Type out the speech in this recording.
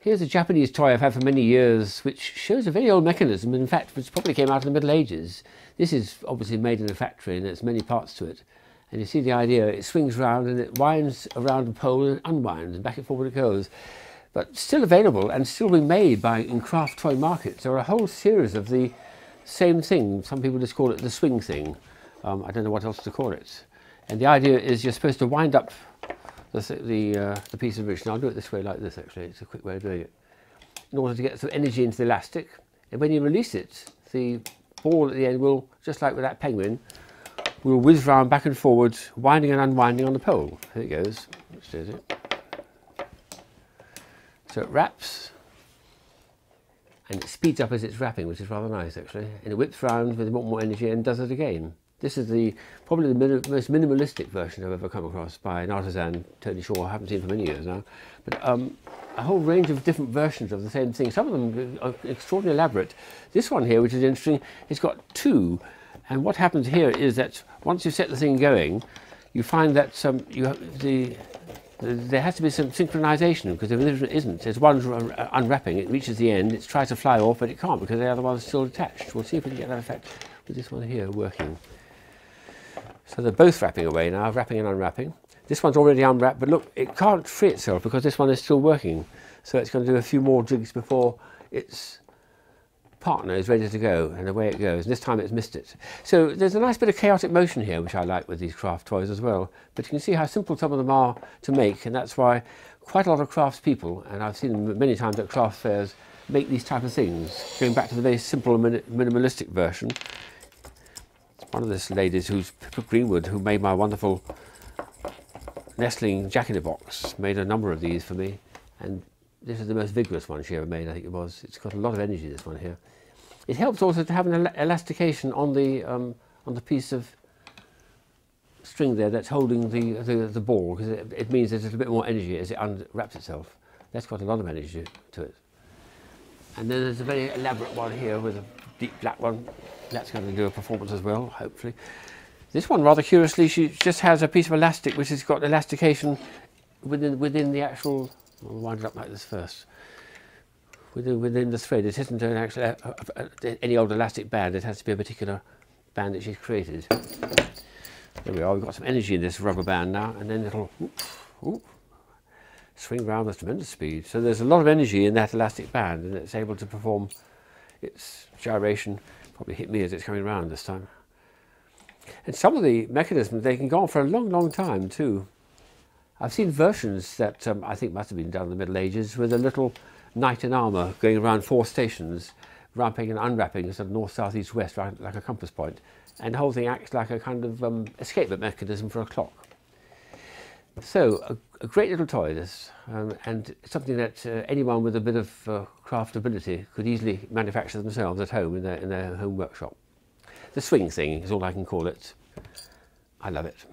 Here's a Japanese toy I've had for many years, which shows a very old mechanism, in fact, which probably came out in the Middle Ages. This is obviously made in a factory and there's many parts to it. And you see the idea, it swings round and it winds around a pole and unwinds and back and forward it goes. But still available and still being made by in craft toy markets. There are a whole series of the same thing. Some people just call it the swing thing. Um, I don't know what else to call it. And the idea is you're supposed to wind up the, the, uh, the piece of friction. I'll do it this way like this actually, it's a quick way of doing it. In order to get some energy into the elastic. And when you release it, the ball at the end will, just like with that penguin, will whiz round back and forward, winding and unwinding on the pole. Here it goes. Let's do it. So it wraps, and it speeds up as it's wrapping, which is rather nice actually. And it whips round with more, more energy and does it again. This is the probably the min most minimalistic version I've ever come across by an artisan, Tony Shaw. I haven't seen for many years now, but um, a whole range of different versions of the same thing. Some of them are extraordinarily elaborate. This one here, which is interesting, it's got two, and what happens here is that once you set the thing going, you find that um, you the there has to be some synchronization because if there isn't, there's one unwrapping, it reaches the end, it tries to fly off, but it can't because the other one's still attached. We'll see if we can get that effect with this one here working. So they're both wrapping away now, wrapping and unwrapping. This one's already unwrapped, but look, it can't free itself because this one is still working. So it's going to do a few more jigs before its partner is ready to go, and away it goes. And this time it's missed it. So there's a nice bit of chaotic motion here, which I like with these craft toys as well. But you can see how simple some of them are to make, and that's why quite a lot of crafts people, and I've seen them many times at craft fairs, make these type of things, going back to the very simple and minimalistic version one of these ladies who's Pippa Greenwood, who made my wonderful nestling jack-in-a-box, made a number of these for me. And this is the most vigorous one she ever made, I think it was. It's got a lot of energy, this one here. It helps also to have an el elastication on the, um, on the piece of string there that's holding the, the, the ball, because it, it, means there's a little bit more energy as it unwraps itself. That's got a lot of energy to it. And then there's a very elaborate one here with a deep black one that's going to do a performance as well, hopefully. This one, rather curiously, she just has a piece of elastic which has got elastication within within the actual. I'll wind it up like this first. Within within the thread, it isn't an actual uh, uh, uh, any old elastic band. It has to be a particular band that she's created. There we are. We've got some energy in this rubber band now, and then it'll swing around with tremendous speed. So there's a lot of energy in that elastic band, and it's able to perform its gyration Probably hit me as it's coming around this time. And some of the mechanisms, they can go on for a long, long time too. I've seen versions that um, I think must have been done in the Middle Ages with a little knight in armour going around four stations, ramping and unwrapping sort of north, south, east, west, right, like a compass point. And the whole thing acts like a kind of um, escapement mechanism for a clock. So, a, a great little toy this, um, and something that uh, anyone with a bit of uh, craftability could easily manufacture themselves at home in their, in their home workshop. The swing thing is all I can call it. I love it.